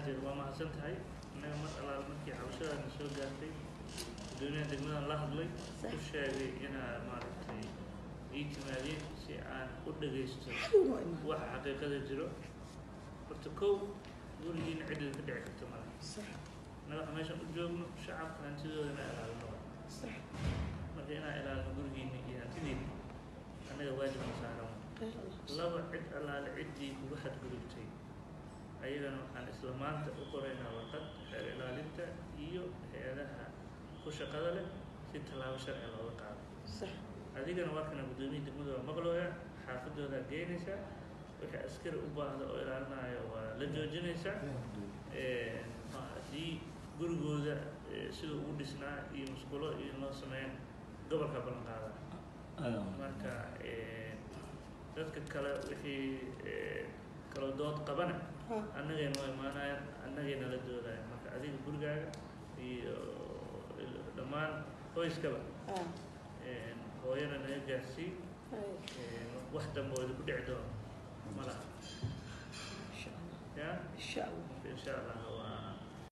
banaadir waa mahadsan tahay innaga mar alaal markii xabashadaana soo gaartay gudoomiyaha degmadan la hadlay u sheegay inaa maaragtay ii timaadeen si aan u dhagaysto waxa xaqiiqada jiro horta kow gurigiina cidida ka dhici karta Sax, innaga waxa meeshan u joogno shacabka hantidooda inaa ilaalino marka inaa ilaalino gurigiina iyo hantidiina annaga waajibna saaran laba cid allaale ciddii kuga xadgudubtay ayagana waxaan isla maanta u qoraynaa warqad xeer ilaalinta iyo hay'adaha ku shaqada leh si tallaabo sharci looga qaado. Adigana waa kana guddoomiya degmada waa maqlooya xaafadoodaa geynaysaa wixii askari u baahda oo ilaalinayo waa la joojinaysaa haddii gurigooda ee, sida ugu dhisnaa iyo musqulo iyo loo sameyn gobolka ballan qaada marka ee, dadka kale wixii kala dood qabana. Annagay noo imaanayaan annagay nala doodayaan marka adiga gurigaaga iyo dhammaan qoyskaba Ha. ee, hooyana naga gaarsii wax dambe oo idinku dhici doono ma laha. Ya? Insha Allah. allah